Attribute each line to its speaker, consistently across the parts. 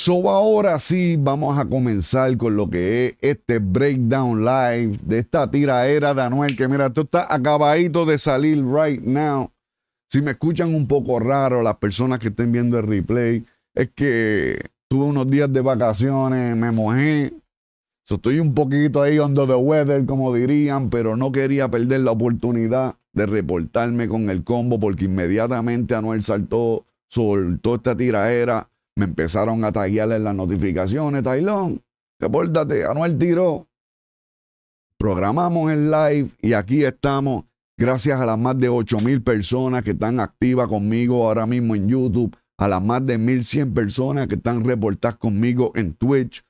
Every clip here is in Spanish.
Speaker 1: So ahora sí vamos a comenzar con lo que es este breakdown live de esta tiraera de Anuel, que mira, esto está acabadito de salir right now. Si me escuchan un poco raro las personas que estén viendo el replay, es que tuve unos días de vacaciones, me mojé. So estoy un poquito ahí under the weather, como dirían, pero no quería perder la oportunidad de reportarme con el combo porque inmediatamente Anuel saltó, soltó esta tiraera me empezaron a taguear las notificaciones, Tailón, repórtate, Anuel tiró. Programamos el live y aquí estamos, gracias a las más de 8 mil personas que están activas conmigo ahora mismo en YouTube, a las más de 1100 personas que están reportadas conmigo en Twitch.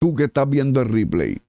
Speaker 1: Tú que estás viendo el replay,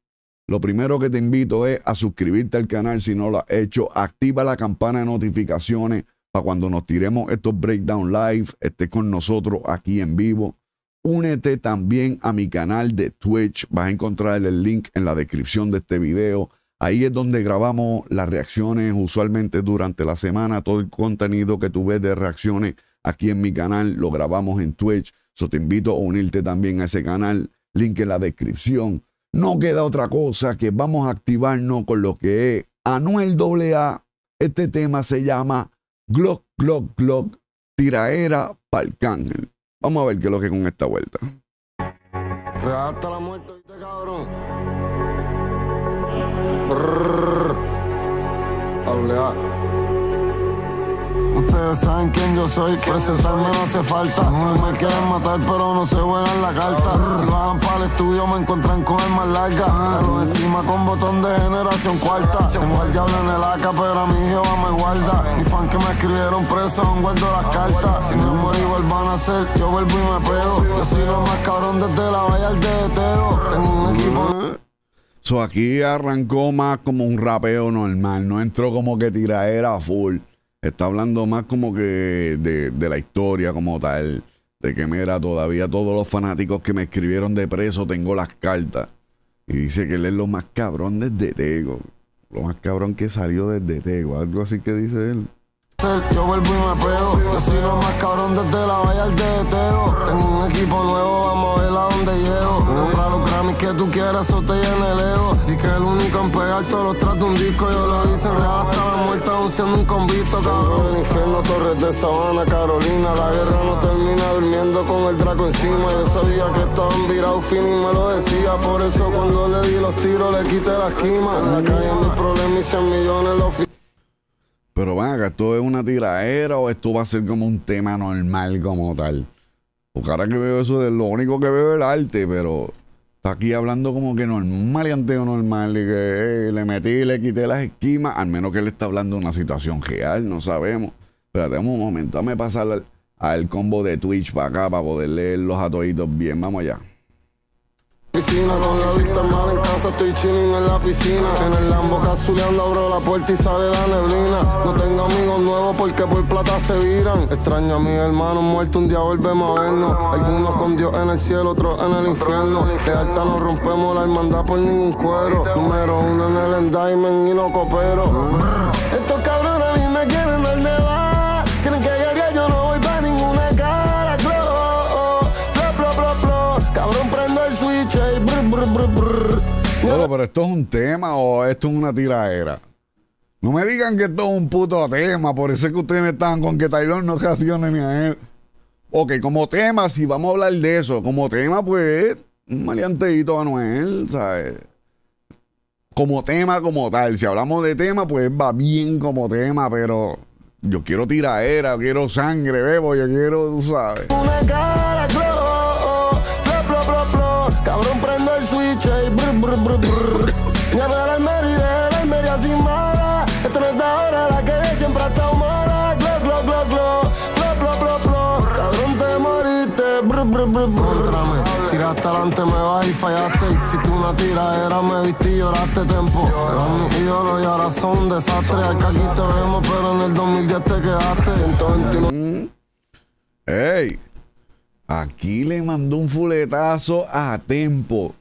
Speaker 1: lo primero que te invito es a suscribirte al canal si no lo has hecho. Activa la campana de notificaciones cuando nos tiremos estos breakdown live, esté con nosotros aquí en vivo. Únete también a mi canal de Twitch. Vas a encontrar el link en la descripción de este video. Ahí es donde grabamos las reacciones usualmente durante la semana. Todo el contenido que tú ves de reacciones aquí en mi canal lo grabamos en Twitch. So te invito a unirte también a ese canal. Link en la descripción. No queda otra cosa que vamos a activarnos con lo que es Anuel AA. Este tema se llama Glock, Glock, Glock, tiraera pa'l cángel. Vamos a ver qué es lo que con esta vuelta.
Speaker 2: hasta la muerte, cabrón? Ustedes saben quién yo soy, presentarme no hace falta. Me quieren matar, pero no se juegan la carta. Si bajan para el estudio, me encuentran con más larga. Pero encima con botón de generación cuarta. Tengo al diablo en el AK, pero a mi Jehová me guarda. Mi fan que me escribieron preso, aún guardo las cartas. Si me morí, vuelvan a ser, yo vuelvo y me pego. Yo soy lo más cabrón desde la valla al dedeteo. Tengo un equipo.
Speaker 1: So aquí arrancó más como un rapeo normal, no entró como que tiraera full. Está hablando más como que de, la historia como tal. De que mira, todavía todos los fanáticos que me escribieron de preso tengo las cartas. Y dice que él es lo más cabrón desde Tego. Lo más cabrón que salió desde Tego. Algo así que dice él.
Speaker 2: Yo vuelvo y me pego. Yo soy lo más cabrón desde la teteo. Tengo un equipo nuevo, vamos a ver a dónde llego. Los que tú quieras, eso te llena el ego. Y que el único en pegar todos los tratos un disco. Yo lo hice en real hasta la muerte, aún siendo un convicto, cabrón. El infierno, Torres de Sabana, Carolina. La guerra no termina durmiendo con el draco encima. Yo sabía que estaban virados fin y me lo decía. Por eso cuando le di los tiros le quité la esquima. En la calle mi problema y 100 millones lo
Speaker 1: pero van ¿esto es una tiraera o esto va a ser como un tema normal como tal? Porque ahora que veo eso de lo único que veo es el arte, pero aquí hablando como que normal y anteo normal y que le metí le quité las esquimas, al menos que él está hablando de una situación real, no sabemos. Espérate un momento, dame pasar al, al combo de Twitch para acá para poder leer los atoitos bien. Vamos allá.
Speaker 2: Piscina con la vista mal en casa, estoy chilling en la piscina. En el Lambo cazuleando abro la puerta y sale la neblina. No tengo amigos nuevos porque por plata se viran. Extraño a mis hermanos muertos, un día volvemos a vernos. Algunos con Dios en el cielo, otros en el infierno. De alta no rompemos la hermandad por ningún cuero. Número uno en el endayment y no coopero.
Speaker 1: Pero esto es un tema o esto es una tiradera. No me digan que esto es un puto tema, por eso es que ustedes me están con que Taylor no reaccione ni a él. Ok, como tema, si vamos a hablar de eso, como tema, pues, un maleanteito a Noel, ¿sabes? Como tema, como tal. Si hablamos de tema, pues va bien como tema, pero yo quiero tiradera, yo quiero sangre, bebo, yo quiero, tú sabes.
Speaker 2: Una cara, Cabrón, prendo el switch y brr, brr, brr, brr. Ya me Almería, la Almería sin mala. Esto no es de ahora, la que siempre ha estado mala. Glo, glo, glo, glo. Glo, glo, glo, glo. Cabrón, te moriste. Brr, brr, brr, brr. Tiraste adelante, me vas y fallaste. Si tú una era me viste y lloraste tempo. Eras mi ídolo y ahora son un desastre. Acá aquí te vemos, pero en el 2010 te quedaste. 121.
Speaker 1: ¡Ey! Aquí le mandó un fuletazo a Tempo.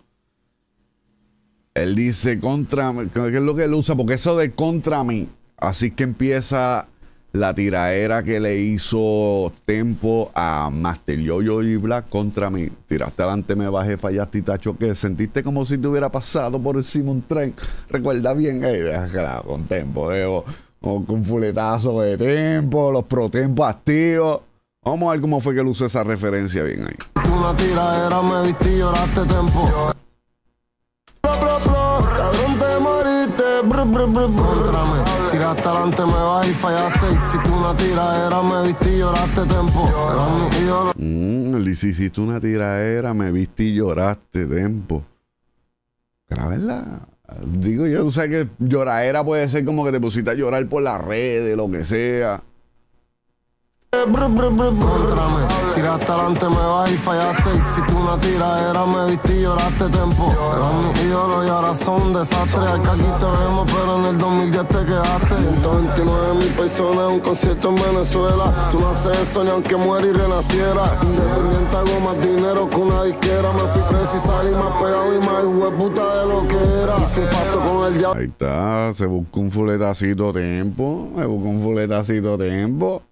Speaker 1: Él dice contra mí, ¿qué es lo que él usa? Porque eso de contra mí. Así que empieza la tiraera que le hizo Tempo a Master Yo-Yo y Black contra mí. Tiraste adelante, me bajé, fallaste y te choqué. Sentiste como si te hubiera pasado por encima un tren. Recuerda bien, eh, claro, con Tempo, eh, o, o con fuletazo de Tempo, los pro Tempo activos. Vamos a ver cómo fue que él usó esa referencia bien ahí.
Speaker 2: Una tiraera me vistí y lloraste tempo. Bro, bro, bro, cabrón te moriste. Brr, brr, brr, brr. Tiraste adelante, me vas y fallaste. Hiciste una tiraera, me vistí y lloraste tempo. Eras mi ídolo.
Speaker 1: Mm, le hiciste una tiraera, me viste y lloraste, tempo. Pero verdad. Digo yo, tú sabes que lloradera puede ser como que te pusiste a llorar por las redes, lo que sea.
Speaker 2: Brr, brr, brr, brr. Tiraste adelante, me vas y fallaste. Hiciste una tiraera, me vistí y lloraste tempo. Eras mi ídolo y ahora son un desastre. Al que aquí te vemos, pero en el 2010 te quedaste. 129 mil personas, un concierto en Venezuela. Tú no haces eso ni aunque muera y renaciera. Independiente hago más dinero que una disquera. Me fui preso y salí más pegado y más hueputa de lo que era. Hice un pacto con el diablo.
Speaker 1: Ahí está, se busca un fuletacito tempo, se busca un fuletacito tempo.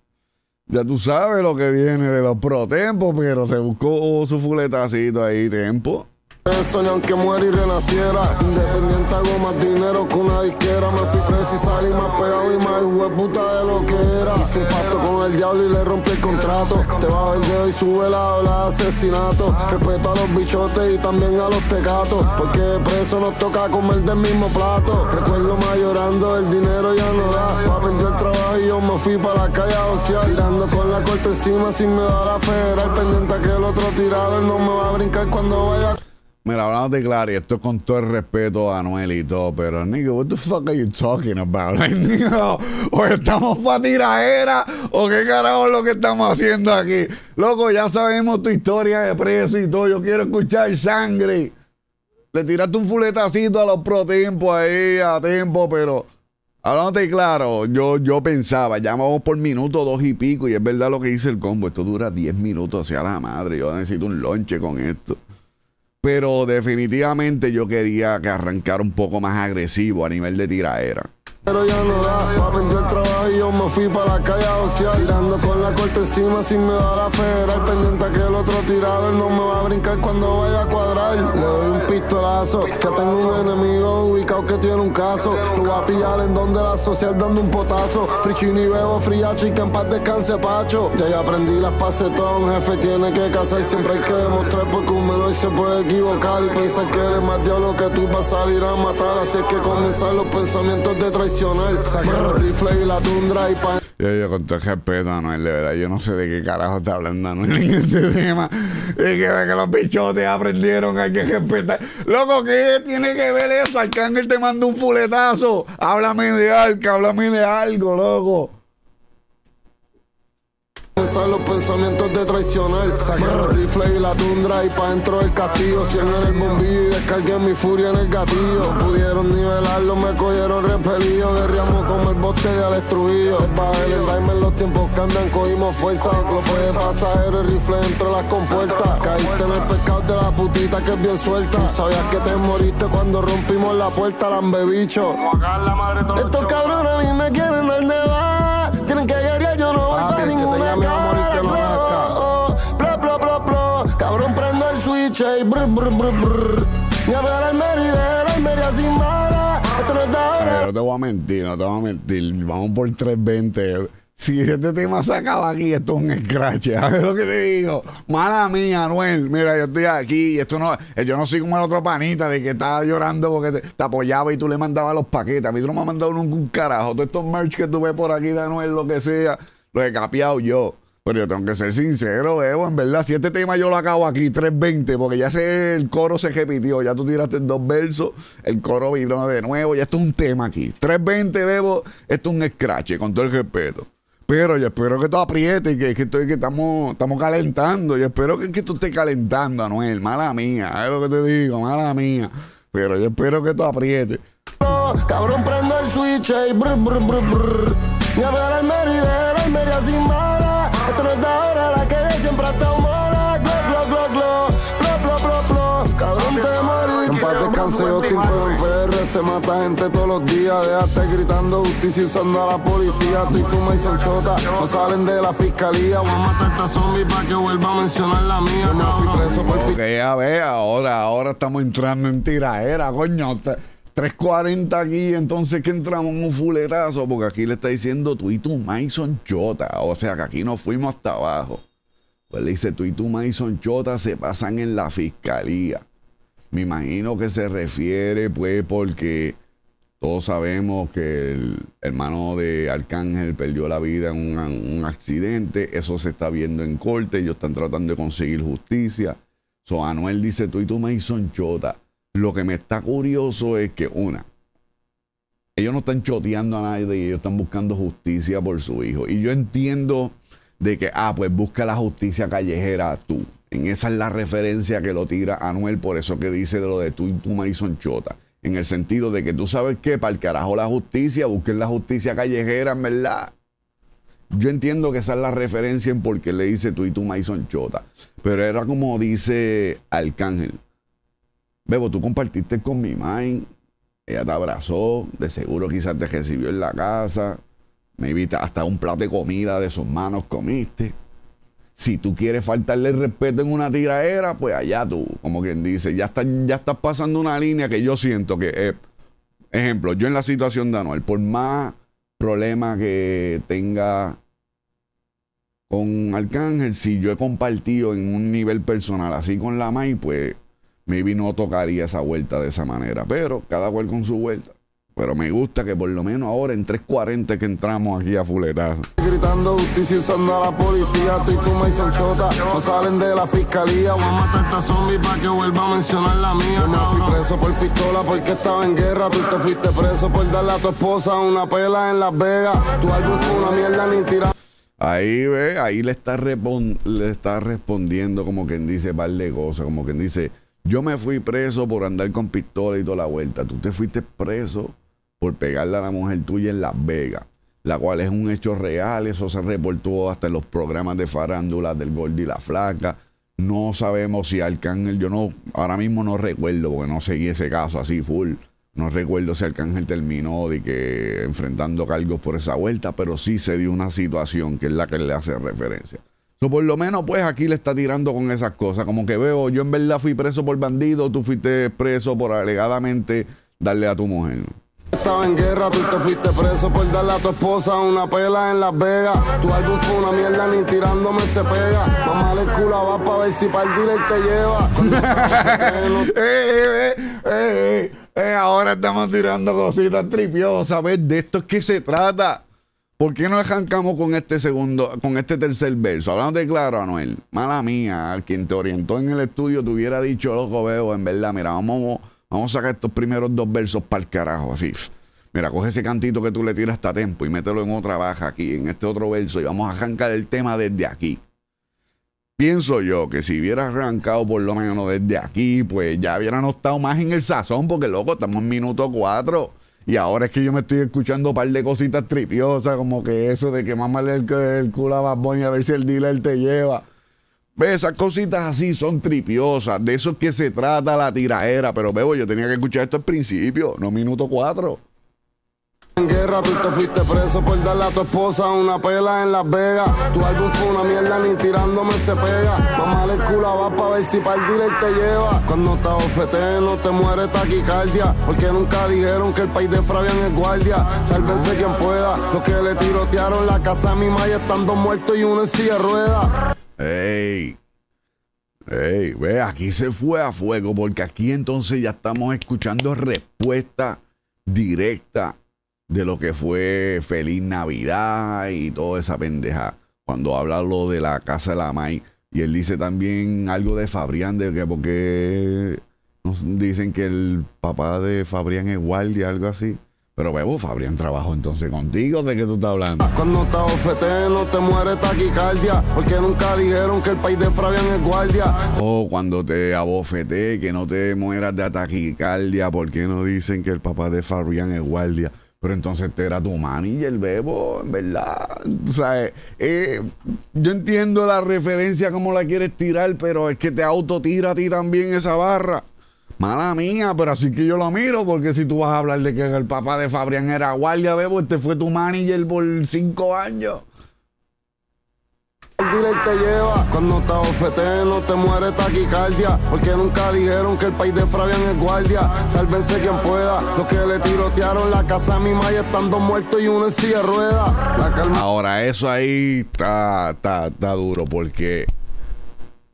Speaker 1: Ya tú sabes lo que viene de los pro tempos, pero se buscó su fuletacito ahí, tempo.
Speaker 2: Ni aunque muera y renaciera. Independiente hago más dinero que una disquera. Me fui preso y salí más pegado y más hueputa de lo que era. Hice un pacto con el diablo y le rompí el contrato. Te bajo el dedo y sube la ola de asesinato. Respeto a los bichotes y también a los tecatos. Porque preso nos toca comer del mismo plato. Recuerdo más llorando, el dinero ya no da. Pa' perder el trabajo y yo me fui para la calle a ociar. Tirando con la corte encima sin me dar a federal. Pendiente a que el otro tirador no me va a brincar cuando vaya.
Speaker 1: Mira, hablando de claro, y esto con todo el respeto a Anuel y todo, pero nigga, what the fuck are you talking about? O estamos para tiraera, o qué carajo es lo que estamos haciendo aquí. Loco, ya sabemos tu historia de preso y todo, yo quiero escuchar sangre. Le tiraste un fuletacito a los pro tiempo ahí, a tiempo, pero hablándote claro, yo, yo pensaba, ya vamos por minuto dos y pico, y es verdad lo que dice el combo, esto dura 10 minutos hacia la madre, yo necesito un lonche con esto. Pero definitivamente yo quería que arrancara un poco más agresivo a nivel de tiraera.
Speaker 2: Pero ya no da, pa' perder el trabajo y yo me fui para la calle a ociar Tirando con la corte encima sin me dar a federal. Pendiente que el otro tirador no me va a brincar cuando vaya a cuadrar. Le doy un pistolazo, que tengo un enemigo ubicado que tiene un caso. Lo voy a pillar en donde la social dando un potazo. Frichini bebo fría chica en paz descanse pacho. Ya ya aprendí las todas, un jefe tiene que casar Siempre hay que demostrar porque un menor se puede equivocar. Y pensar que eres más diablo que tú vas a salir a matar. Así es que comienzan los pensamientos de traición Los rifles y la tundra y pa'
Speaker 1: Yo, yo con todo el respeto, Anuel, de verdad, yo no sé de qué carajo está hablando Anuel en este tema. Es que, que los bichotes aprendieron, hay que respetar. Loco, ¿qué tiene que ver eso? Arcángel te manda un fuletazo. Háblame de algo, háblame de algo, loco.
Speaker 2: Pensar los pensamientos de traicionar. Saqué los rifles y la tundra y pa' dentro del castillo. Cien en el bombillo y descargué mi furia en el gatillo. No pudieron nivelarlo, me cogieron repelido. Guerriamos como el bote de Alex Trujillo. Bajé el diamond, los tiempos cambian, cogimos fuerza. Clopo de pasajero, el rifle entre las compuertas. Caíste en el pescado de la putita que es bien suelta. Tú sabías que te moriste cuando rompimos la puerta, lambebicho. Estos cabrones a mí me quieren dar de
Speaker 1: mentir, no te voy a mentir. Vamos por 320. Si este tema se acaba aquí, esto es un scratch. ¿Sabes lo que te digo? Mala mía, Anuel. Mira, yo estoy aquí y esto no. eh, Yo no soy como el otro panita de que estaba llorando porque te, apoyaba y tú le mandabas los paquetes. A mí tú no me has mandado nunca un carajo. Todos estos merch que tú ves por aquí de Anuel, lo que sea, lo he capiado yo. Pero yo tengo que ser sincero, Evo, en verdad, si este tema yo lo acabo aquí, 320, porque ya sé, el coro se repitió, ya tú tiraste dos versos, el coro vino de nuevo, ya esto es un tema aquí. 320, Bebo, esto es un scratch, con todo el respeto. Pero yo espero que tú aprietes, que, que, estoy, que estamos, estamos calentando. Yo espero que, que tú estés calentando, Anuel. Mala mía, es lo que te digo, mala mía. Pero yo espero que tú aprietes.
Speaker 2: Cabrón, prendo el switch y brr, brr, brr, brr. Llame a la Almería, de la Almería sin bala. Yo tiempo en PR que se mata gente todos los días. Déjate gritando justicia usando a la policía. Tú y tú me son chota, no salen de la fiscalía. Voy a matarte a zombie para que vuelva a mencionar la mía. No fui preso por
Speaker 1: Ok, a ver, ahora, ahora estamos entrando en tiraera, coño. te- 3.40 aquí, entonces que entramos en un fuletazo, porque aquí le está diciendo tú y tu Mason Chota. O sea que aquí nos fuimos hasta abajo. Pues le dice tú y tu Mason Chota se pasan en la fiscalía. Me imagino que se refiere, pues, porque todos sabemos que el hermano de Arcángel perdió la vida en un, accidente. Eso se está viendo en corte. Ellos están tratando de conseguir justicia. So, Anuel dice, tú y tu Mason Chota. Lo que me está curioso es que, una, ellos no están choteando a nadie, ellos están buscando justicia por su hijo. Y yo entiendo de que, ah, pues busca la justicia callejera tú. Esa es la referencia que lo tira Anuel, por eso que dice de lo de tú y tu Mason Chota. En el sentido de que tú sabes que para el carajo la justicia, busquen la justicia callejera, verdad. Yo entiendo que esa es la referencia en por qué le dice tú y tu Mason Chota. Pero era como dice Arcángel. Bebo, tú compartiste con mi mind. Ella te abrazó. De seguro quizás te recibió en la casa. Me invita hasta un plato de comida de sus manos comiste. Si tú quieres faltarle el respeto en una tiraera, pues allá tú, como quien dice, ya estás, ya pasando una línea que yo siento que, eh, ejemplo, yo en la situación de Anuel, por más problema que tenga con Arcángel, si yo he compartido en un nivel personal así con la May, pues maybe no tocaría esa vuelta de esa manera. Pero cada cual con su vuelta. Pero me gusta que por lo menos ahora en 3.40 que entramos aquí a fuletar.
Speaker 2: Gritando justicia usando a la policía, tú y tú me son chota. No salen de la fiscalía, voy a matarte a zombie para que vuelva a mencionar la mía. Yo me fui preso por pistola porque estaba en guerra. Tú te fuiste preso por darle a tu esposa una pela en Las Vegas. Tu álbum fue una mierda ni tirando.
Speaker 1: Ahí ve, ahí le está, le está respondiendo como quien dice par de cosas, como quien dice, yo me fui preso por andar con pistola y toda la vuelta. Tú te fuiste preso por pegarle a la mujer tuya en Las Vegas, la cual es un hecho real, eso se reportó hasta en los programas de farándula del Gordi y la Flaca. No sabemos si Arcángel, yo no, ahora mismo no recuerdo, porque no seguí ese caso así full. No recuerdo si Arcángel terminó de que enfrentando cargos por esa vuelta, pero sí se dio una situación que es la que le hace referencia. So, por lo menos, pues aquí le está tirando con esas cosas. Como que veo, yo en verdad fui preso por bandido, tú fuiste preso por alegadamente darle a tu mujer.
Speaker 2: Estaba en guerra, tú te fuiste preso por darle a tu esposa una pela en Las Vegas. Tu álbum fue una mierda, ni tirándome se pega. Mamá el culo va para ver si para el dealer te lleva.
Speaker 1: Eh, eh, eh, eh, eh, ahora estamos tirando cositas tripiosas. ¿Ves? De esto es que se trata. ¿Por qué no arrancamos con este segundo, con este tercer verso? Hablando de claro, Anuel. Mala mía, quien te orientó en el estudio te hubiera dicho, loco, veo, en verdad, mira, vamos, vamos a sacar estos primeros dos versos para el carajo, así. Mira, coge ese cantito que tú le tiras hasta tempo y mételo en otra baja aquí, en este otro verso, y vamos a arrancar el tema desde aquí. Pienso yo que si hubiera arrancado por lo menos desde aquí, pues ya hubiéramos estado más en el sazón, porque loco, estamos en minuto cuatro. Y ahora es que yo me estoy escuchando un par de cositas tripiosas, como que eso de que mamá el, el culo a Bad Bunny a ver si el dealer te lleva. Ve, esas cositas así son tripiosas. De eso es que se trata la tiraera. Pero veo, yo tenía que escuchar esto al principio, no minuto cuatro.
Speaker 2: En guerra, tú te fuiste preso por darle a tu esposa una pela en Las Vegas. Tu álbum fue una mierda, ni tirándome se pega. Mamá el culo va para ver si para el dealer te lleva. Cuando te ofete no te muere taquicardia. Porque nunca dijeron que el país de Fabián es guardia. Sálvense quien pueda. Los que le tirotearon la casa a mi maya están dos muertos y uno en silla de ruedas.
Speaker 1: Aquí se fue a fuego porque aquí entonces ya estamos escuchando respuesta directa de lo que fue Feliz Navidad y toda esa pendeja. Cuando habla lo de la casa de la May. Y él dice también algo de Fabrián, de que porque nos dicen que el papá de Fabrián es guardia, algo así. Pero Bebo, Fabrián trabajó entonces contigo, ¿de qué tú estás hablando?
Speaker 2: Cuando te ofete no te muere taquicardia. Porque nunca dijeron que el país de Fabián es guardia.
Speaker 1: O cuando te abofeté, que no te mueras de taquicardia, ¿por qué no dicen que el papá de Fabián es guardia? Pero entonces te era tu manager, bebo, en verdad. O sea, eh, yo entiendo la referencia como la quieres tirar, pero es que te autotira a ti también esa barra. Mala mía, pero así que yo lo miro, porque si tú vas a hablar de que el papá de Fabrián era guardia, bebo, este fue tu manager por cinco años.
Speaker 2: El dealer te lleva cuando te ofeten no te muere taquicardia porque nunca dijeron que el país de Fabián es guardia sálvense quien pueda los que le tirotearon la casa a mi maya están dos muertos y uno en silla de rueda la calma
Speaker 1: Ahora, eso ahí está, está, está duro porque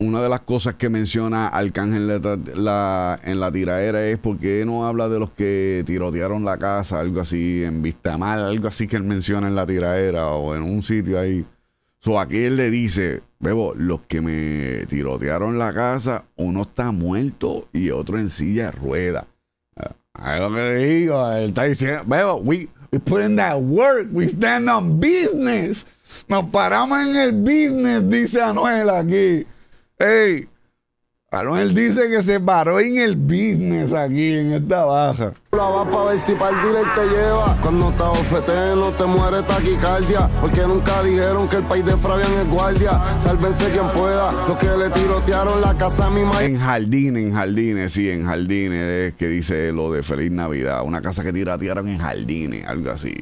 Speaker 1: una de las cosas que menciona Arcángel en la tiraera es porque no habla de los que tirotearon la casa, algo así en vista mal, algo así que él menciona en la tiraera o en un sitio ahí. So, aquí él le dice, Bebo, los que me tirotearon la casa, uno está muerto y otro en silla de ruedas. Ah, Es lo que digo, él está diciendo, Bebo, we, we put in that work, we stand on business. Nos paramos en el business, dice Anuel aquí. Ey, Anuel dice que se paró en el business aquí, en esta baja.
Speaker 2: la va pa' ver si para el dealer te lleva cuando te ofeten no te muere taquicardia porque nunca dijeron que el país de Fabián es guardia sálvense quien pueda los que le tirotearon la casa a mi maya
Speaker 1: En jardines, en jardines, sí, en jardines es que dice lo de Feliz Navidad. Una casa que tiratearon en jardines, algo así.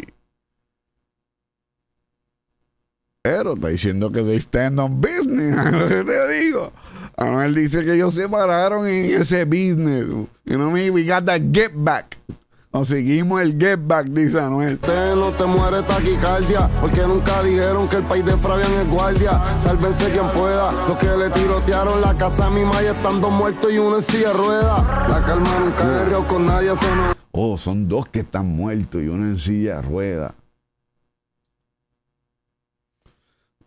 Speaker 1: Pero está diciendo que they stand on business, es lo que te digo. Anuel dice que ellos se pararon en ese business. You know me, we got that get back. Conseguimos el get back, dice Anuel.
Speaker 2: Te no te muere taquicardia porque nunca dijeron que el país de Fabián es guardia sálvense quien pueda los que le tirotearon la casa a mi maya están dos muertos y uno en silla de rueda la calma nunca guerreó con nadie no
Speaker 1: Oh, son dos que están muertos y uno en silla de ruedas.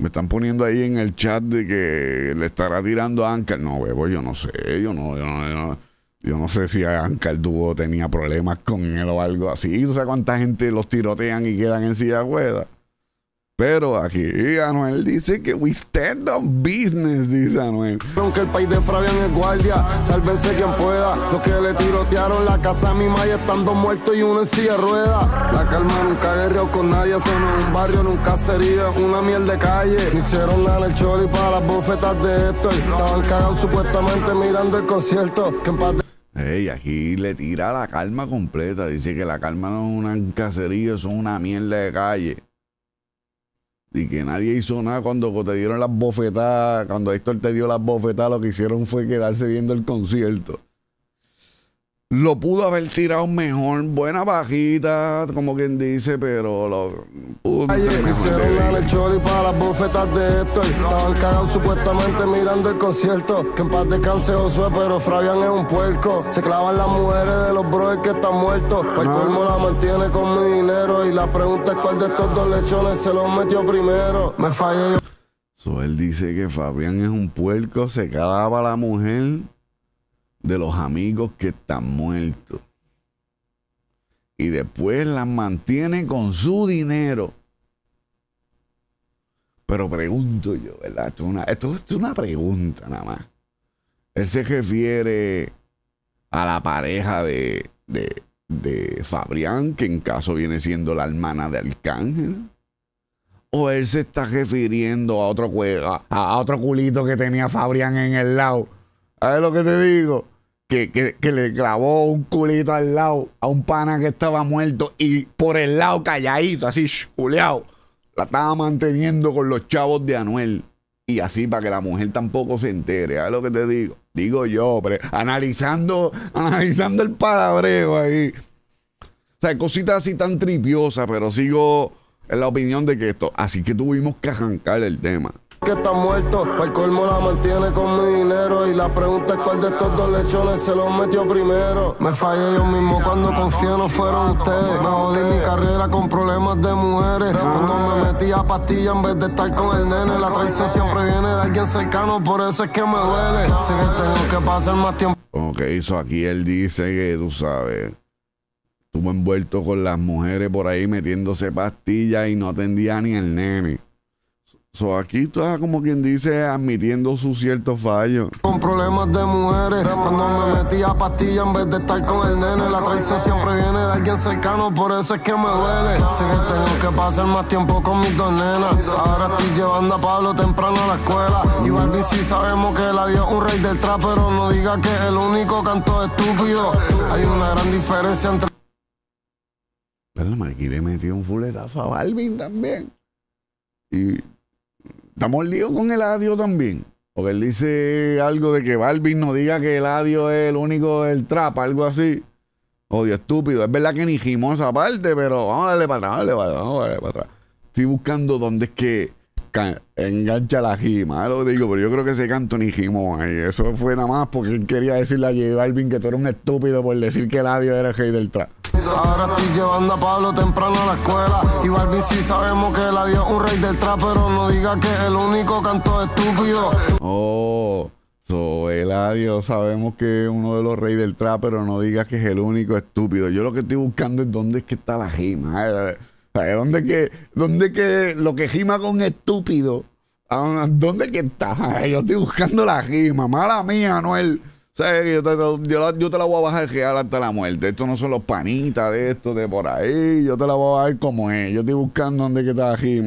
Speaker 1: Me están poniendo ahí en el chat de que le estará tirando a Ankar. No, bebo, yo no sé. Yo no, yo no, yo no, sé si Ankar tuvo, tenía problemas con él o algo así. ¿Tú sabes cuánta gente los tirotean y quedan en silla de ruedas? Pero aquí Anuel dice que we stand on business, dice Anuel.
Speaker 2: que el país de Fabián es guardia sálvense quien pueda los que le tirotearon la casa a mi maya están dos muertos y uno en silla de rueda la calma nunca guerreó con nadie es un barrio nunca sería una miel de calle ni hicieron nada en el choli para las bofetas de esto estaban cagados supuestamente mirando el concierto que en paz de-
Speaker 1: Ey, aquí le tira la calma completa. Dice que la calma no es una cacería, es una mierda de calle. Y que nadie hizo nada cuando te dieron las bofetadas. Cuando Héctor te dio las bofetadas, lo que hicieron fue quedarse viendo el concierto. Lo pudo haber tirado mejor, buena bajita, como quien dice, pero lo pudo
Speaker 2: Ayer hicieron
Speaker 1: de
Speaker 2: nada en
Speaker 1: ahí.
Speaker 2: el choli para las bofetas de esto Estaban cagados supuestamente mirando el concierto Que en paz descanse Josué, pero Fabián es un puerco Se clavan las mujeres de los brothers que están muertos el colmo la mantiene con mi dinero Y la pregunta es cuál de estos dos lechones se los metió primero. Me fallé yo.
Speaker 1: So, él dice que Fabián es un puerco, se quedaba la mujer de los amigos que están muertos. Y después las mantiene con su dinero. Pero pregunto yo, ¿verdad? Esto es una, una pregunta nada más. Él se refiere a la pareja de, de, de Fabrián, que en caso viene siendo la hermana de Arcángel. O él se está refiriendo a otro, a, a otro culito que tenía Fabrián en el lado. ¿Sabes lo que te digo? Que, que- le clavó un culito al lado a un pana que estaba muerto y por el lado calladito, así, culeado, la estaba manteniendo con los chavos de Anuel. Y así para que la mujer tampoco se entere. ¿Sabes lo que te digo? Digo yo, pero analizando, analizando el palabreo ahí. O sea, cositas así tan tripiosas, pero sigo en la opinión de que esto. Así que tuvimos que arrancar el tema.
Speaker 2: Que está muerto. El colmo la mantiene con mi dinero. Y la pregunta es cuál de estos dos lechones se los metió primero. Me fallé yo mismo cuando confié no fueron ustedes. Me jodí mi carrera con problemas de mujeres. Cuando me metí a pastilla en vez de estar con el nene La traición siempre viene de alguien cercano. Por eso es que me duele. Sé que tengo que pasar más tiempo.
Speaker 1: Como que hizo aquí, él dice que tú sabes. Estuvo envuelto con las mujeres por ahí metiéndose pastillas y no atendía ni el nene. So, aquí está como quien dice admitiendo sus ciertos fallos.
Speaker 2: Con problemas de mujeres, cuando me metí a pastilla en vez de estar con el nene, la traición siempre viene de alguien cercano, por eso es que me duele. Sé que tengo que pasar más tiempo con mis dos nenas. Ahora estoy llevando a Pablo temprano a la escuela. Y Barbie sí sabemos que la dio un rey del trap, pero no diga que es el único canto estúpido. Hay una gran diferencia entre
Speaker 1: Pero aquí le metió un fuletazo a Balvin también. Y estamos líos con Eladio también. Porque él dice algo de que Balvin no diga que Eladio es el único del trap, algo así. Odio, estúpido. Es verdad que ni gimó esa parte, pero vamos a darle para atrás, darle para atrás, vamos a darle para atrás. Estoy buscando dónde es que engancha la gima, lo digo, pero yo creo que ese canto ni gimó ahí. Eso fue nada más porque él quería decirle a J Balvin que tú eres un estúpido por decir que Eladio era el rey del trap.
Speaker 2: Ahora estoy llevando a Pablo temprano a la escuela. Y Barbie sí sabemos que la dio un rey del trap, pero no diga que es el único canto estúpido.
Speaker 1: Oh, so Eladio, sabemos que es uno de los reyes del trap, pero no digas que es el único estúpido. Yo lo que estoy buscando es dónde es que está la gima. ¿Dónde dónde es que lo que gima con estúpido? ah, ¿Dónde es que está? Yo estoy buscando la gima. Mala mía, Anuel. ¿Sabes que yo te, yo la, yo te la voy a bajar real hasta la muerte? Estos no son los panitas de esto, de por ahí. Yo te la voy a bajar como es. Yo estoy buscando dónde que está ahí.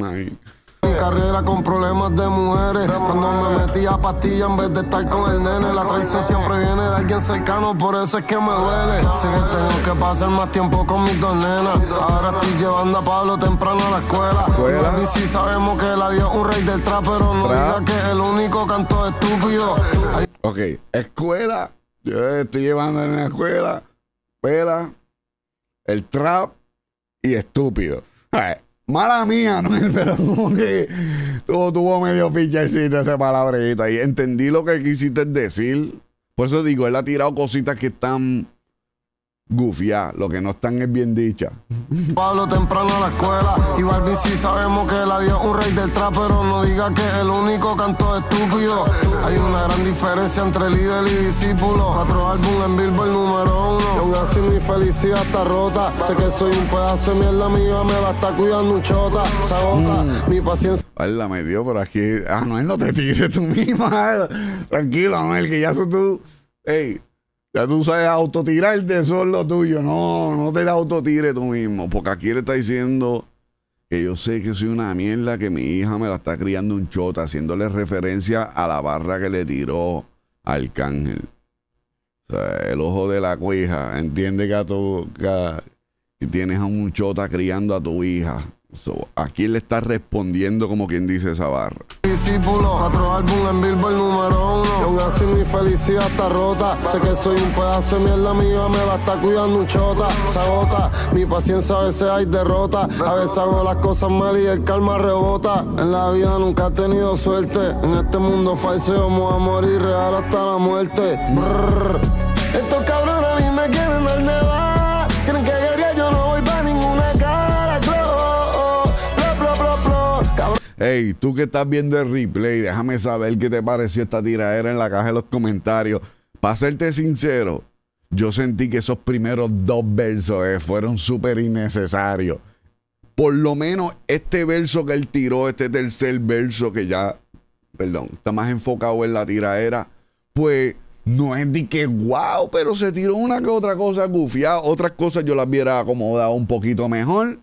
Speaker 2: Mi carrera con problemas de mujeres. Cuando me metí a pastilla en vez de estar con el nene, la traición siempre viene de alguien cercano, por eso es que me duele. Sé que tengo que pasar más tiempo con mis dos nenas. Ahora estoy llevando a Pablo temprano a la escuela. Y Barbie sí sabemos que la dio un rey del trap, pero no
Speaker 1: Trap.
Speaker 2: diga que es el único canto estúpido. Hay
Speaker 1: Ok, escuela. Yo estoy llevando en la escuela. Escuela. El trap y estúpido. Ay, mala mía, ¿no? Pero como que tuvo, medio fichercito ese palabrito ahí. Entendí lo que quisiste decir. Por eso digo, él ha tirado cositas que están gufiadas. Lo que no están es bien dichas.
Speaker 2: Pablo temprano a la escuela. Y Barbie sí sabemos que la dio un rey del trap, pero no diga que es el único canto estúpido. Hay una gran diferencia entre líder y discípulo. Cuatro álbumes en Billboard número uno. Y aún así mi felicidad está rota. Sé que soy un pedazo de mierda, mi hija me la está cuidando un chota. Se agota mi paciencia.
Speaker 1: Él la metió, pero aquí. Ah, no, él no te tires tú misma. Tranquilo, Anuel, que ya eso tú. Ey, ya tú sabes autotirarte, eso es lo tuyo. No, no te autotires tú mismo. Porque aquí le está diciendo que yo sé que soy una mierda, que mi hija me la está criando un chota, haciéndole referencia a la barra que le tiró Arcángel. O sea, el ojo de la cuija. Entiende que, a tu, que tienes a un chota criando a tu hija. So, aquí le está respondiendo como quien dice esa barra.
Speaker 2: discípulo. Cuatro álbumes en Billboard número uno. Y aún así mi felicidad está rota. Sé que soy un pedazo de mierda, mi hija me la está cuidando un chota. Se agota. Mi paciencia a veces hay derrota. A veces hago las cosas mal y el karma rebota. En la vida nunca he tenido suerte. En este mundo falso vamos a morir real hasta la muerte. Brrr.
Speaker 1: Hey, tú que estás viendo el replay, déjame saber qué te pareció esta tiradera en la caja de los comentarios. Para serte sincero, yo sentí que esos primeros dos versos eh, fueron súper innecesarios. Por lo menos este verso que él tiró, este tercer verso que ya, perdón, está más enfocado en la tiradera, pues no es de que wow, pero se tiró una que otra cosa gufiada. Otras cosas yo las hubiera acomodado un poquito mejor,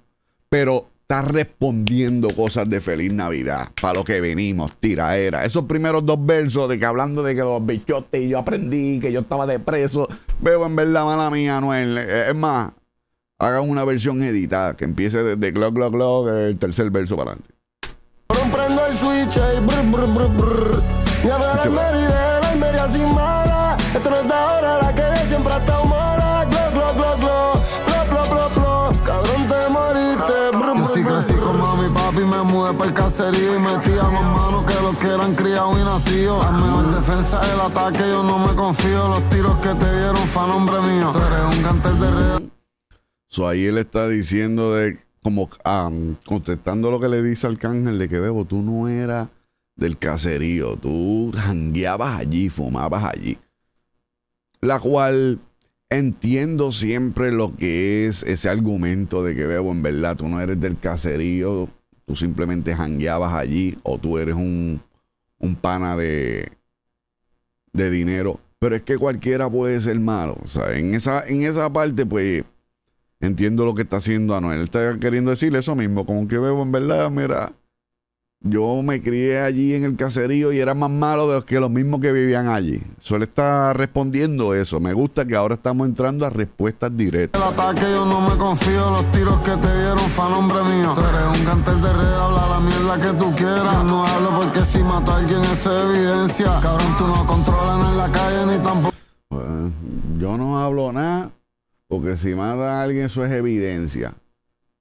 Speaker 1: pero está respondiendo cosas de feliz Navidad para lo que venimos, tiraera. Esos primeros dos versos de que hablando de que los bichotes y yo aprendí que yo estaba de preso, veo en verdad mala mía, Noel. Eh, Es más, hagan una versión editada que empiece desde clock, clock, clock, el tercer verso para adelante.
Speaker 2: Cabrón, prendo el switch y brr, brr, brr, brr. Ya veo la Almería, la Almería sin mala. Esto no es de ahora, la que de siempre ha estado me mudé para el caserío y metía más manos que los que eran criados y nacidos. La mejor defensa el ataque, yo no me confío. Los tiros que te dieron a nombre mío. Tú eres un cantel de real.
Speaker 1: So, ahí él está diciendo de como ah, contestando lo que le dice Arcángel de que Bebo, tú no eras del caserío, tú jangueabas allí, fumabas allí. La cual entiendo siempre lo que es ese argumento de que Bebo, en verdad, tú no eres del caserío, tú simplemente jangueabas allí o tú eres un, un pana de, de dinero. Pero es que cualquiera puede ser malo. O sea, en esa, en esa parte, pues, entiendo lo que está haciendo Anuel. Está queriendo decirle eso mismo, como que veo en verdad, mira, yo me crié allí en el caserío y era más malo de los que los mismos que vivían allí. Solo está respondiendo eso. Me gusta que ahora estamos entrando a respuestas directas.
Speaker 2: El ataque yo no me confío, los tiros que te dieron fa nombre mío. Tú eres un cantel de red, habla la mierda que tú quieras. Yo no hablo porque si mato a alguien eso es evidencia. Cabrón, tú no controlas en la calle ni tampoco.
Speaker 1: Pues, yo no hablo nada porque si mata a alguien eso es evidencia.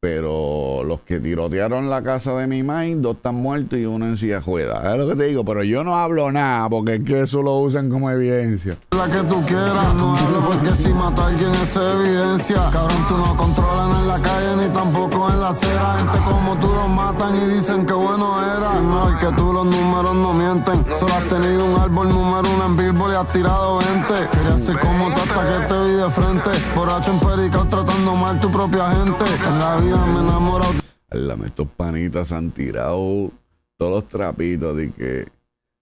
Speaker 1: Pero los que tirotearon la casa de mi mind, dos están muertos y uno en silla juega. Es lo que te digo, pero yo no hablo nada porque es que eso lo usan como evidencia.
Speaker 2: La que tú quieras, no hablo porque si mato a alguien es evidencia. Cabrón, tú no controlas en la calle ni tampoco en la acera. Gente como tú los matan y dicen que bueno era. Si mejor que tú los números no mienten. Solo has tenido un árbol número uno en Billboard y has tirado 20. Quería ser como tú hasta que te vi de frente. Borracho empericado tratando mal tu propia gente. En la vida me enamoro.
Speaker 1: Háblame, estos panitas han tirado todos los trapitos de que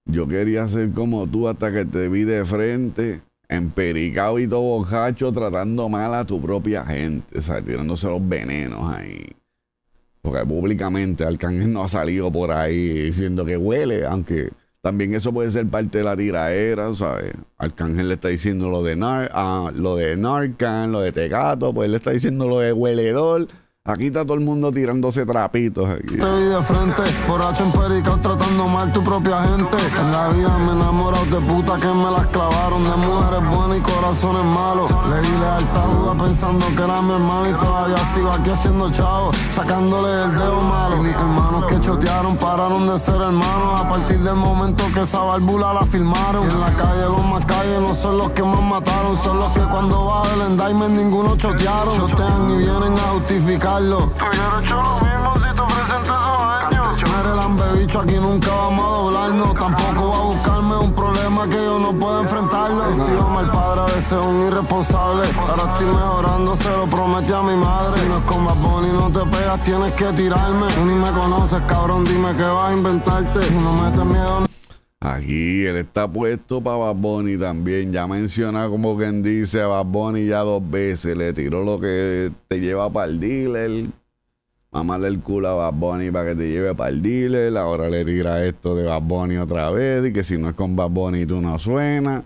Speaker 1: yo quería ser como tú hasta que te vi de frente, empericado y todo bojacho, tratando mal a tu propia gente, o tirándose los venenos ahí. Porque públicamente Arcángel no ha salido por ahí diciendo que huele, aunque también eso puede ser parte de la tiraera, ¿sabes? Arcángel le está diciendo lo de, Nar ah, lo de Narcan, lo de Tegato, pues él le está diciendo lo de hueledor. Aquí está todo el mundo tirándose trapitos aquí.
Speaker 2: Te vi de frente, borracho empericado tratando mal tu propia gente. En la vida me he enamorado de puta que me las clavaron. De mujeres buenas y corazones malos. Le di lealtad duda pensando que era mi hermano y todavía sigo aquí haciendo chavo. Sacándole el dedo malo. Y mis hermanos que chotearon pararon de ser hermanos. A partir del momento que esa válvula la filmaron. Y en la calle los más calles no son los que más mataron. Son los que cuando baja el endaimen ninguno chotearon. Chotean y vienen a justificar Tú hubieras hecho lo mismo si te presentes esos años. Eres lambebicho, aquí nunca vamos a doblarnos. Tampoco va a buscarme un problema que yo no puedo enfrentarlo. He sido mal padre, a veces un irresponsable. Ahora estoy mejorando, se lo prometí a mi madre. Si no es con Bad Bunny, no te pegas, tienes que tirarme. Tú ni me conoces, cabrón, dime qué vas a inventarte. Tú no metes miedo.
Speaker 1: Aquí él está puesto para Bad Bunny también. Ya menciona como quien dice a Bad Bunny ya dos veces. Le tiró lo que te lleva para el dealer. Mamarle el culo a Bad Bunny para que te lleve para el dealer. Ahora le tira esto de Bad Bunny otra vez. Y que si no es con Bad Bunny tú no suenas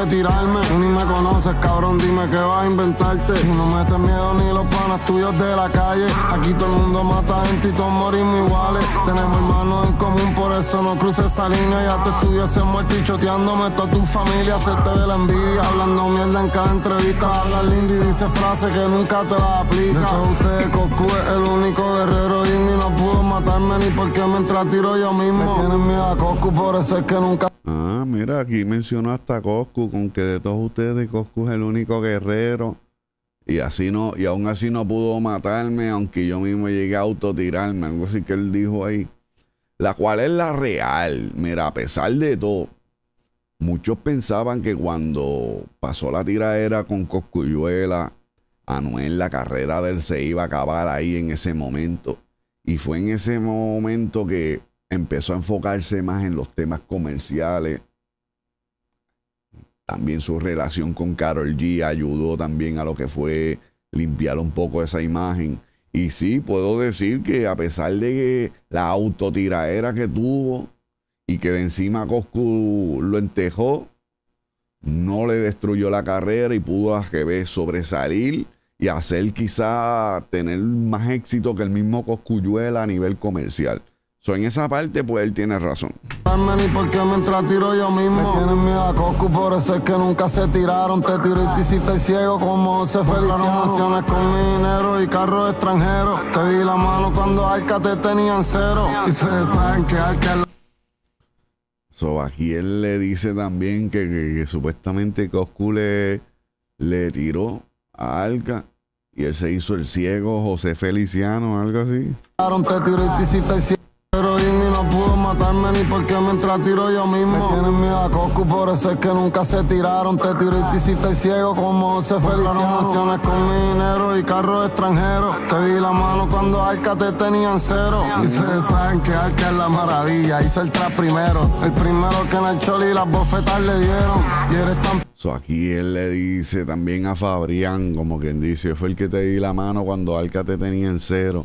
Speaker 2: que tirarme. Ni me conoces, cabrón, dime qué vas a inventarte. No metes miedo ni los panas tuyos de la calle. Aquí todo el mundo mata gente y todos morimos iguales. Tenemos hermanos en común, por eso no cruces esa línea. Ya te estuviese muerto y choteándome toda tu familia. Se te ve la envidia, hablando mierda en cada entrevista. Habla lindo y dice frases que nunca te las aplica. De todos Coscu es el único guerrero y ni no pudo matarme ni porque mientras tiro yo mismo. Me tienen miedo a Coscu, por eso es que nunca.
Speaker 1: Ah, mira, aquí mencionó hasta Coscu, con que de todos ustedes Coscu es el único guerrero. Y así no, y aún así no pudo matarme, aunque yo mismo llegué a autotirarme, algo así que él dijo ahí. La cual es la real. Mira, a pesar de todo, muchos pensaban que cuando pasó la tiradera con Coscuyuela, Anuel, la carrera de él se iba a acabar ahí en ese momento. Y fue en ese momento que empezó a enfocarse más en los temas comerciales. También su relación con Carol G ayudó también a lo que fue limpiar un poco esa imagen. Y sí, puedo decir que a pesar de la autotiraera que tuvo y que de encima Coscu lo entejó, no le destruyó la carrera y pudo a sobresalir y hacer quizá tener más éxito que el mismo Coscuyuela a nivel comercial. So, en esa parte, pues él tiene razón.
Speaker 2: Ni porque mientras tiro yo mismo. Me tienen miedo a Coscu, por eso es que nunca se tiraron. Te tiro y te hiciste ciego como se Feliciano. con mi dinero y carros extranjeros. Te di la mano cuando Arca te tenían cero. Y ustedes saben que Arca
Speaker 1: So, aquí él le dice también que, supuestamente Coscu le, le tiró a Arca y él se hizo el ciego José Feliciano, algo así.
Speaker 2: Te tiro y te hiciste ciego. Pero Disney no pudo matar tirarme ni porque mientras tiro yo mismo. Me tienen miedo a Coco, por eso es que nunca se tiraron. Te tiro y te hiciste ciego como se Feliciano. Con mi dinero y carros extranjeros. Te di la mano cuando Arca te tenían cero. Y ustedes saben que Arca es la maravilla. Hizo el trap primero. El primero que en el choli las bofetas le dieron. Y eres tan
Speaker 1: So, aquí él le dice también a Fabrián, como quien dice, fue el que te di la mano cuando Arca te tenía en cero.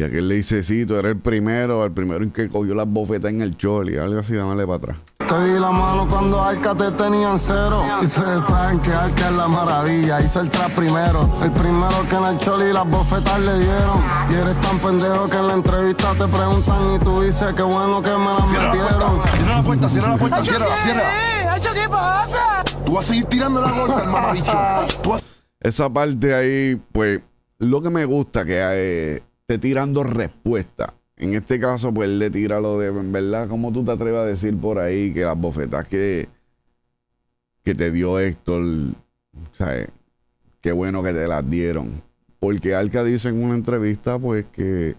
Speaker 1: Y aquel le dice, sí, tú eres el primero, el primero en que cogió las bofetas en el choli, algo así, dámele para atrás.
Speaker 2: Te di la mano cuando Arca te tenían cero. Y ustedes saben que Arca es la maravilla. Hizo el trap primero. El primero que en el choli las bofetas le dieron. Y eres tan pendejo que en la entrevista te preguntan y tú dices que bueno que me las metieron.
Speaker 3: Cierra la puerta, cierra la puerta, cierra, cierra.
Speaker 4: ¿Qué pasa?
Speaker 3: Tú vas a seguir tirando la gorda. Tú vas
Speaker 1: Esa parte ahí, pues, lo que me gusta que eh, esté tirando respuesta. En este caso, pues, él le tira lo de, en verdad, ¿cómo tú te atreves a decir por ahí que las bofetas que, que te dio Héctor, ¿sabes? Qué bueno que te las dieron. Porque Alca dice en una entrevista, pues, que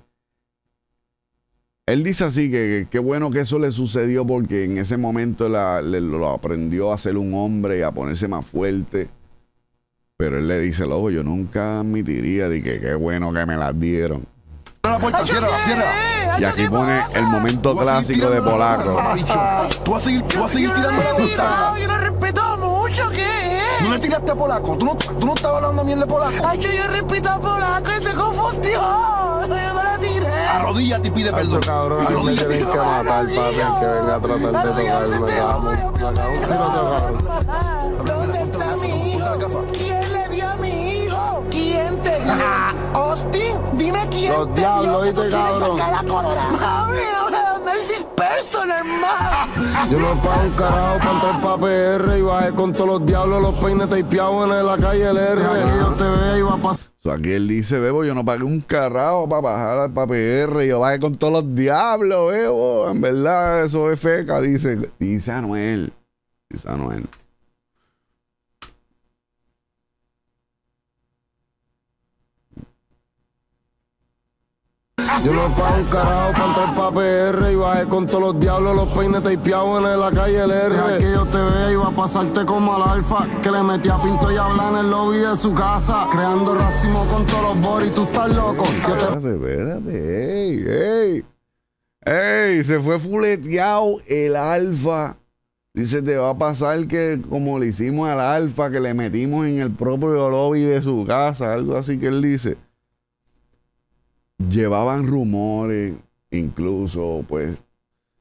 Speaker 1: él dice así que qué bueno que eso le sucedió porque en ese momento la- le- lo aprendió a ser un hombre y a ponerse más fuerte. Pero él le dice, loco, yo nunca admitiría de que qué bueno que me las dieron.
Speaker 3: Cierra la puerta, cierra, cierra.
Speaker 1: Y aquí pone el momento clásico de Polaco.
Speaker 3: Tú vas a seguir, tú vas a seguir tirando la gorda.
Speaker 4: Yo no respeto mucho, ¿qué
Speaker 3: No le tiraste a Polaco. Tú no, tú no estabas hablando bien de Polaco.
Speaker 4: Ay, que yo respeto a Polaco y se confundió. Yo no la tiré.
Speaker 3: Arrodíllate y pide perdón.
Speaker 2: Cabrón, a mí me tienen que matar, papi, que venga a tratar de tocarme. Me cago un tiroteo, cabrón.
Speaker 4: Dime quién
Speaker 2: Los
Speaker 4: te
Speaker 2: diablos,
Speaker 4: dio.
Speaker 2: ¿oíste,
Speaker 4: ¿Tú quieres
Speaker 2: cabrón?
Speaker 4: sacar la cólera? Mami, no me hermano.
Speaker 2: Yo no pago un carajo para entrar pa' PR y bajé con todos los diablos, los peines tapeados en la calle el R. Que yo te vea y va a pasar.
Speaker 1: So, aquí él dice, Bebo, yo no pagué un carajo para bajar al PPR, yo bajé con todos los diablos, Bebo. En verdad, eso es feca, dice, dice Anuel. Dice Anuel.
Speaker 2: Yo no pago un carajo para entrar pa' PR y bajé con todos los diablos, los peines tapeados en la calle el R. que yo te vea y va a pasarte como al alfa, que le metí a Pinto y habla en el lobby de su casa, creando racimo con todos los boris, tú estás loco. Yo te
Speaker 1: Espérate, espérate, ey, ey. Ey, se fue fuleteado el alfa. Dice, te va a pasar que como le hicimos al alfa, que le metimos en el propio lobby de su casa, algo así que él dice. Llevaban rumores, incluso, pues,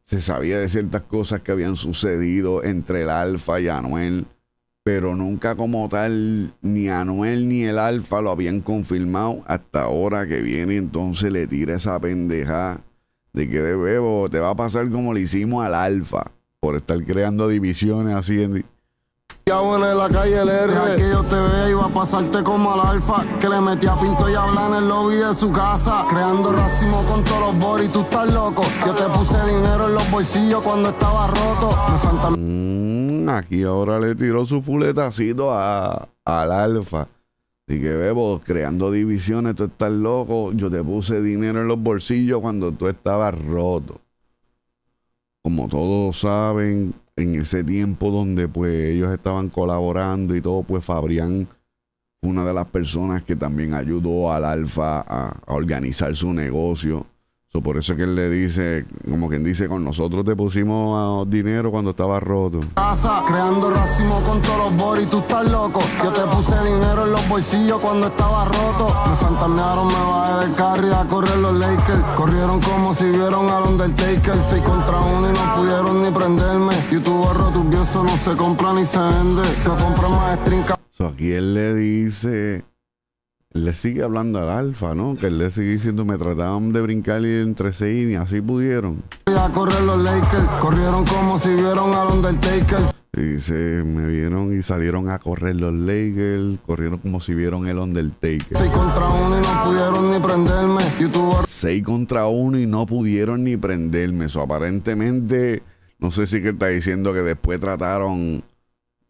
Speaker 1: se sabía de ciertas cosas que habían sucedido entre el alfa y Anuel, pero nunca como tal, ni Anuel ni el alfa lo habían confirmado hasta ahora que viene, entonces le tira esa pendeja de que de bebo te va a pasar como le hicimos al alfa por estar creando divisiones así en,
Speaker 2: tapeado en la calle el R. que yo te vea y va a pasarte como al alfa, que le metí a Pinto y habla en el lobby de su casa, creando racimo con todos los boris, tú estás loco. Yo te puse dinero en los bolsillos cuando estaba roto.
Speaker 1: Mm, aquí ahora le tiró su fuletacito a, al alfa. Y que bebo, creando divisiones, tú estás loco. Yo te puse dinero en los bolsillos cuando tú estabas roto. Como todos saben, en ese tiempo donde pues ellos estaban colaborando y todo, pues Fabrián una de las personas que también ayudó al Alfa a, a organizar su negocio. So, por eso es que él le dice, como quien dice, con nosotros te pusimos ah, dinero cuando estaba roto.
Speaker 2: casa, creando racimo con todos los boris, tú estás loco. Yo te puse dinero en los bolsillos cuando estaba roto. Me fantasmearon, me bajé del carro y a correr los Lakers. Corrieron como si vieron al Undertaker. 6 contra uno y no pudieron ni prenderme. YouTube roto, eso no se compra ni se vende. No compra más string
Speaker 1: So, aquí él le dice, le sigue hablando al alfa, ¿no? Que él le sigue diciendo, me trataban de brincar y entre seis y ni así pudieron.
Speaker 2: a correr los Lakers. Corrieron como si vieron al Undertaker.
Speaker 1: Y dice, me vieron y salieron a correr los Lakers, corrieron como si vieron el Undertaker.
Speaker 2: 6 contra uno y no pudieron ni prenderme. YouTube
Speaker 1: Seis contra uno y no pudieron ni prenderme. Eso aparentemente, no sé si que está diciendo que después trataron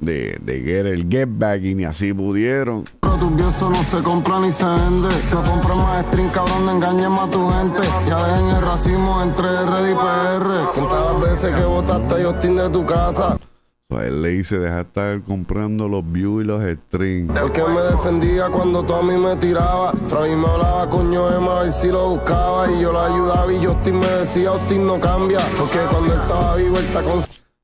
Speaker 1: de, de get el get back y ni así pudieron.
Speaker 2: tus viejos no se compra ni se vende. No compres más string, cabrón, no engañes más a tu gente. Ya dejen el racismo entre R y PR. Cuenta las veces que votaste a Justin de tu casa.
Speaker 1: Sea, él le dice, deja de estar comprando los views y los strings.
Speaker 2: Porque me defendía cuando tú a mí me tiraba. Fravi me hablaba con Emma a ver si lo buscaba. Y yo lo ayudaba y Justin me decía, Justin no cambia. Porque cuando él estaba vivo, él está con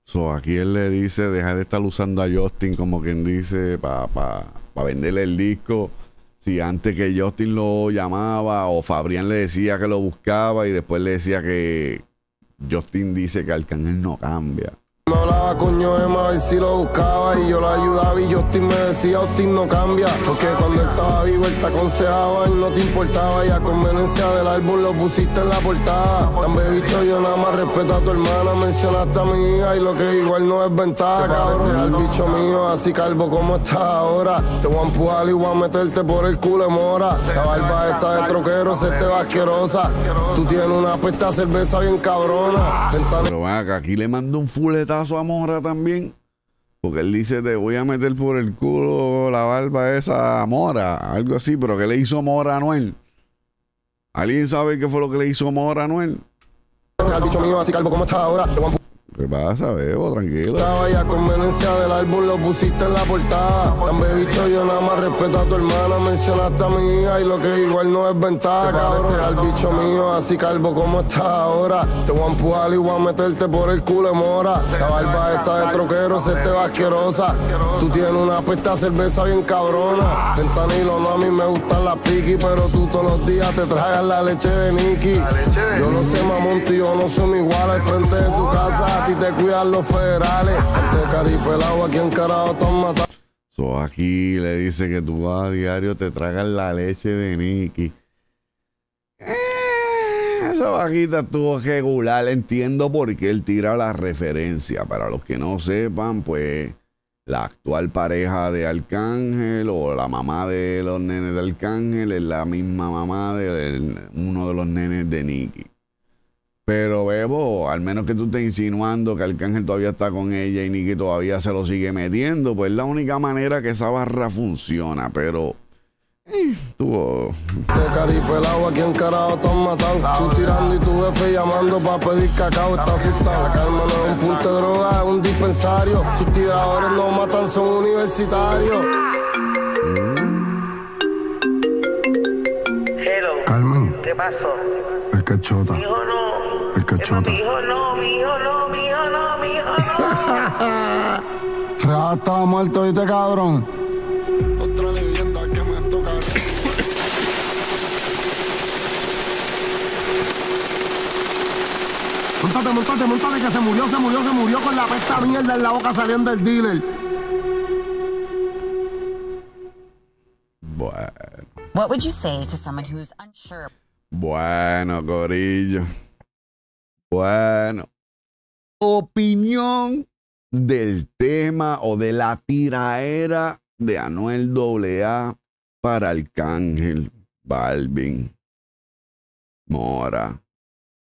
Speaker 1: So, aquí él le dice, deja de estar usando a Justin como quien dice para pa, pa venderle el disco. Si antes que Justin lo llamaba o Fabrián le decía que lo buscaba y después le decía que Justin dice que Arcángel no cambia.
Speaker 2: Me hablaba con Emma ver si lo buscaba y yo lo ayudaba y Justin me decía, Justin no cambia. Porque cuando él estaba vivo él te aconsejaba y no te importaba y a conveniencia del álbum lo pusiste en la portada. También bicho yo nada más respeto a tu hermana, mencionaste a mi hija y lo que igual no es ventaja. Al bicho mío así calvo como está ahora. Te voy a empujar y voy a meterte por el culo mora. La barba esa de troquero se te va asquerosa. Tú tienes una pesta cerveza bien cabrona. Fentanilo
Speaker 1: Pero ven acá, aquí le mando un fuletazo a Mora también. Porque él dice, te voy a meter por el culo la barba esa a Mora. Algo así, pero ¿qué le hizo Mora a Anuel? ¿Alguien sabe qué fue lo que le hizo Mora a Anuel?
Speaker 2: al bicho mío así calvo como está ahora.
Speaker 1: ¿Qué pasa, Bebo? Tranquilo.
Speaker 2: Estaba ya conveniencia del álbum, lo pusiste en la portada. También bicho, yo nada más respeto a tu hermana, mencionaste a mi hija y lo que igual no es ventaja. Cabrón, al bicho mío, así calvo como está ahora. Te voy a empujar y voy a meterte por el culo de mora. La barba esa de troquero se te va asquerosa. Tú tienes una pesta cerveza bien cabrona. Fentanilo, no a mí me gustan las piqui, pero tú todos los días te tragas la leche de Nicky. Yo lo sé, mamón, tú y yo no somos igual al frente de tu casa. Ti te cuidan los federales. Este caripelado aquí.
Speaker 1: So, aquí le dice que tú vas a diario, te tragas la leche de Nicky. Eh, esa bajita estuvo regular. Entiendo por qué él tira la referencia. Para los que no sepan, pues la actual pareja de Arcángel o la mamá de los nenes de Arcángel es la misma mamá de uno de los nenes de Nicky. Pero Bebo, al menos que tú estés insinuando que Arcángel todavía está con ella y Nicky todavía se lo sigue metiendo, pues es la única manera que esa barra funciona. Pero eh, tuvo.
Speaker 2: Este caripelado aquí en carajo te han matado. Tú tirando y tu jefe llamando para pedir cacao. Está asustado. La calma no es un punto de droga, es un dispensario. Sus tiradores no matan, son universitarios.
Speaker 5: Hello.
Speaker 2: Carmen,
Speaker 5: ¿Qué pasó?
Speaker 2: el cachota.
Speaker 5: Hijo no.
Speaker 2: Cachota.
Speaker 5: Mi hijo no, mi hijo no, mi hijo no, mi hijo no.
Speaker 2: Real hasta la muerte, oíste, cabrón. Montate, montate, montate, que se murió, se murió, se murió con la pesta mierda en la boca saliendo del dealer.
Speaker 1: Bueno,
Speaker 6: What would you say to someone who's unsure?
Speaker 1: bueno, Corillo. Bueno. Opinión del tema o de la tiraera de Anuel AA para Arcángel, Balvin, Mora,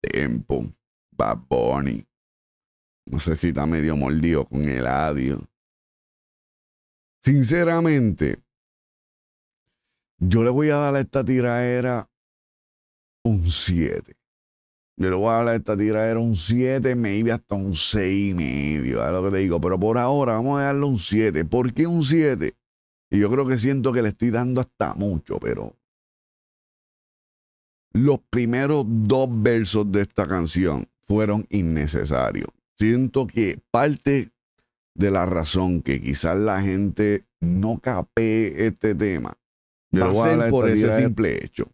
Speaker 1: Tempo, Bad Bunny. No sé si está medio mordido con el adiós. Sinceramente, yo le voy a dar a esta tiraera un 7. Yo le voy a a esta tiraera un 7, me iba hasta un 6 y medio, es lo que te digo. Pero por ahora vamos a darle un 7. ¿Por qué un 7? Y yo creo que siento que le estoy dando hasta mucho, pero los primeros dos versos de esta canción fueron innecesarios. Siento que parte de la razón que quizás la gente no capee este tema
Speaker 7: Yo
Speaker 1: va a ser por ese simple hecho.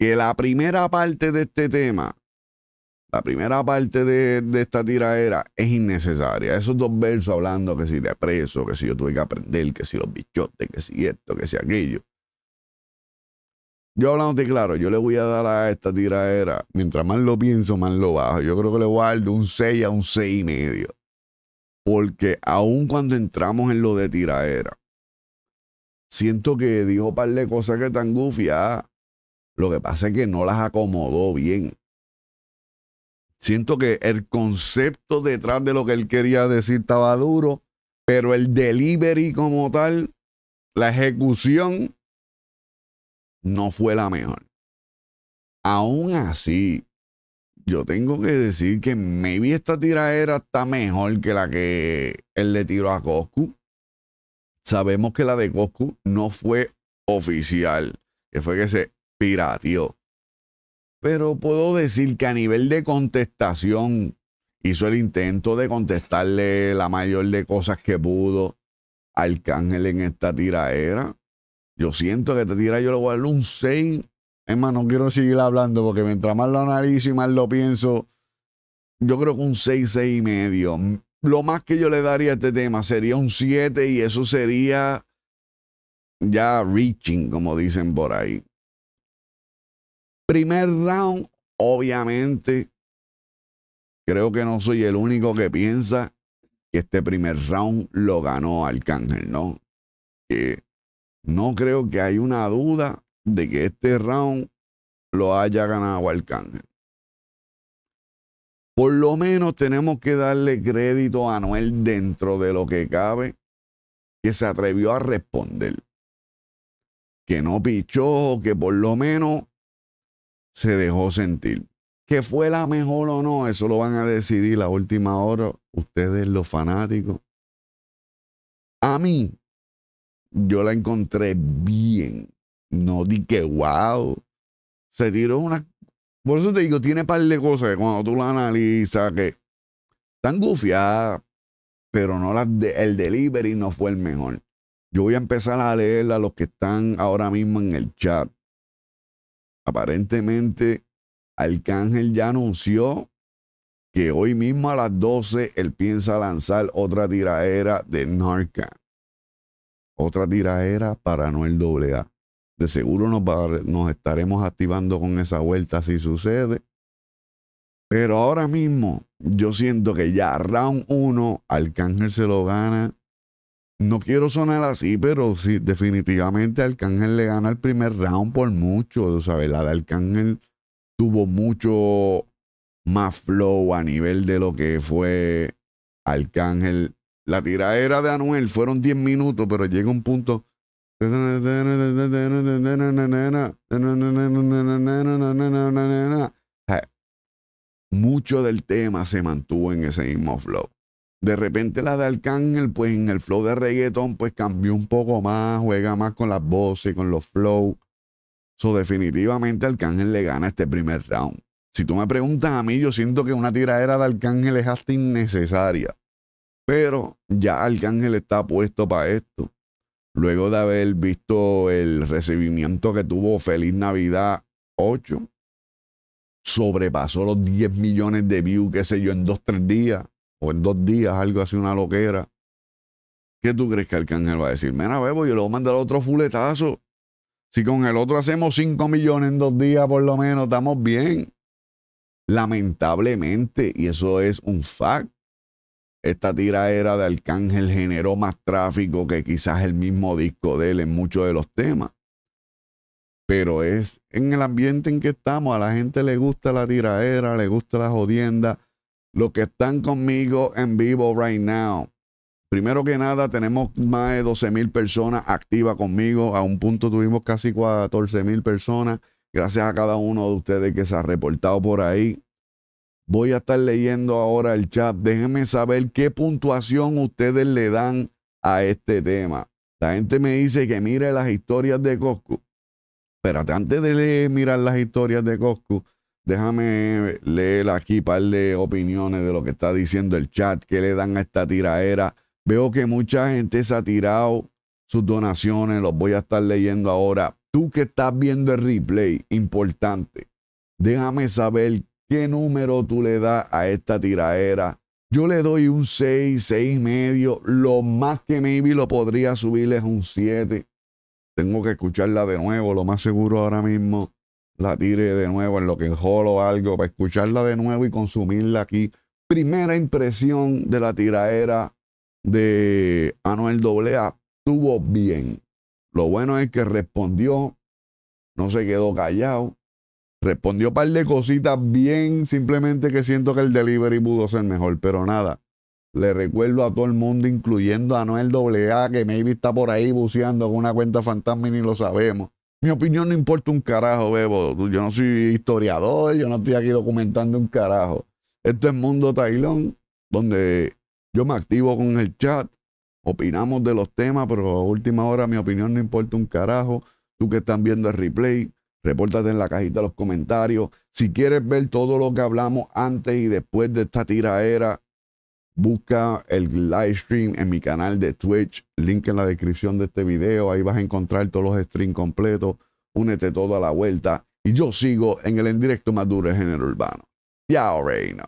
Speaker 1: Que la primera parte de este tema, la primera parte de, de esta tiradera es innecesaria. Esos dos versos hablando que si de preso, que si yo tuve que aprender, que si los bichotes, que si esto, que si aquello. Yo hablándote claro, yo le voy a dar a esta tiradera, mientras más lo pienso, más lo bajo. Yo creo que le voy a dar de un 6 a un 6 y medio. Porque aun cuando entramos en lo de tiradera, siento que dijo un par de cosas que están gufiadas. Lo que pasa es que no las acomodó bien. Siento que el concepto detrás de lo que él quería decir estaba duro, pero el delivery como tal la ejecución no fue la mejor. Aún así, yo tengo que decir que maybe esta tiradera está mejor que la que él le tiró a Coscu. Sabemos que la de Coscu no fue oficial, que fue que se Pero puedo decir que a nivel de contestación, hizo el intento de contestarle la mayor de cosas que pudo al Arcángel en esta tiraera. Yo siento que esta tira yo le voy a dar un 6. Es más, no quiero seguir hablando porque mientras más lo analizo y más lo pienso, yo creo que un 6, 6 y medio. Lo más que yo le daría a este tema sería un 7 y eso sería ya reaching, como dicen por ahí. Primer round, obviamente, creo que no soy el único que piensa que este primer round lo ganó Arcángel, ¿no? Que no creo que hay una duda de que este round lo haya ganado Arcángel. Por lo menos tenemos que darle crédito a Anuel dentro de lo que cabe, que se atrevió a responder. Que no pichó, que por lo menos se dejó sentir. Que fue la mejor o no, eso lo van a decidir la última hora ustedes los fanáticos. A mí, yo la encontré bien. No di que wow. Se tiró una. Por eso te digo, tiene par de cosas que cuando tú la analizas que están gufiadas, pero no las de, el delivery no fue el mejor. Yo voy a empezar a leer a los que están ahora mismo en el chat. Aparentemente, Arcángel ya anunció que hoy mismo a las 12 él piensa lanzar otra tiraera de Narca. Otra tiraera para Noel AA. De seguro nos, nos estaremos activando con esa vuelta si sucede. Pero ahora mismo yo siento que ya round 1 Arcángel se lo gana. No quiero sonar así, pero sí, definitivamente Arcángel le gana el primer round por mucho. ¿sabes? La de Arcángel tuvo mucho más flow a nivel de lo que fue Arcángel. La tiradera de Anuel fueron 10 minutos, pero llega un punto. Mucho del tema se mantuvo en ese mismo flow. De repente la de Arcángel, pues en el flow de reggaeton, pues cambió un poco más, juega más con las voces, con los flows. So, definitivamente Arcángel le gana este primer round. Si tú me preguntas a mí, yo siento que una tiradera de Arcángel es hasta innecesaria. Pero ya Arcángel está puesto para esto. Luego de haber visto el recibimiento que tuvo Feliz Navidad 8, sobrepasó los 10 millones de views, qué sé yo, en dos, tres días, o en dos días, algo así, una loquera. ¿Qué tú crees que Arcángel va a decir? Mira, bebo, yo le voy a mandar otro fuletazo. Si con el otro hacemos 5 millones en dos días, por lo menos, estamos bien. Lamentablemente, y eso es un fact, esta tiraera de Arcángel generó más tráfico que quizás el mismo disco de él en muchos de los temas. Pero es en el ambiente en que estamos. A la gente le gusta la tiraera, le gusta la jodienda. Los que están conmigo en vivo right now. Primero que nada, tenemos más de 12 mil personas activas conmigo. A un punto tuvimos casi 14 mil personas. Gracias a cada uno de ustedes que se ha reportado por ahí. Voy a estar leyendo ahora el chat. Déjenme saber qué puntuación ustedes le dan a este tema. La gente me dice que mire las historias de Coscu. Espérate, antes de leer, mirar las historias de Coscu, déjame leer aquí un par de opiniones de lo que está diciendo el chat, que le dan a esta tiraera. Veo que mucha gente se ha tirado sus donaciones, los voy a estar leyendo ahora. Tú que estás viendo el replay, importante, déjame saber qué número tú le das a esta tiraera. Yo le doy un 6, 6 y medio. Lo más que maybe lo podría subir es un 7. Tengo que escucharla de nuevo. Lo más seguro ahora mismo la tire de nuevo en lo que o algo para escucharla de nuevo y consumirla aquí. Primera impresión de la tiraera de Anuel AA estuvo bien. Lo bueno es que respondió, no se quedó callado. Respondió un par de cositas bien, simplemente que siento que el delivery pudo ser mejor, pero nada. Le recuerdo a todo el mundo, incluyendo a Noel AA, que maybe está por ahí buceando con una cuenta fantasma y ni lo sabemos. Mi opinión no importa un carajo, Bebo. Yo no soy historiador, yo no estoy aquí documentando un carajo. Esto es Mundo Tailón, donde yo me activo con el chat, opinamos de los temas, pero a última hora mi opinión no importa un carajo. Tú que estás viendo el replay, repórtate en la cajita de los comentarios. Si quieres ver todo lo que hablamos antes y después de esta tiraera, busca el live stream en mi canal de Twitch, link en la descripción de este video. Ahí vas a encontrar todos los streams completos. Únete toda la vuelta. Y yo sigo en el en directo más duro de género urbano. Ya know.